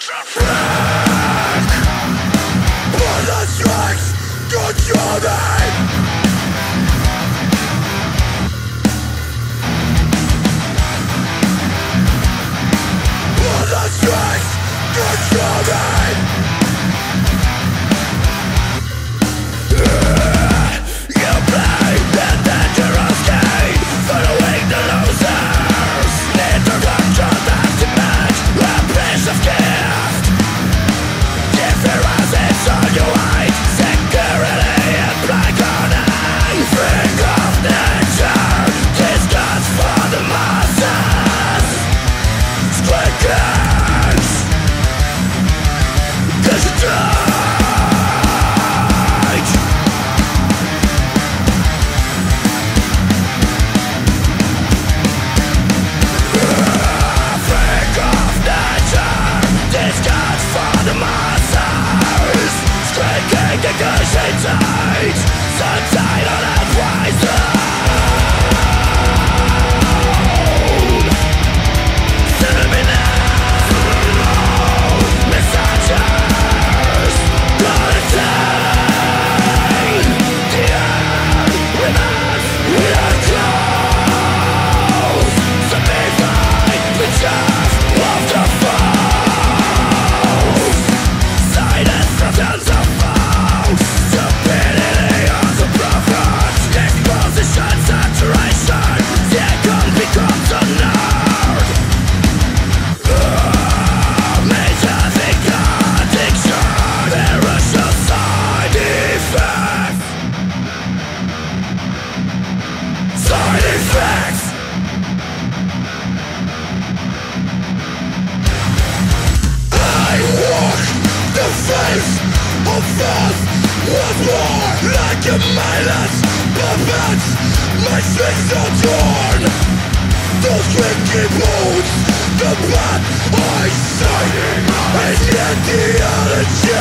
Dogs free! face of death was war Like a mindless puppet. My strings are torn. Those creaky bones The path I sighted Is yet the allergy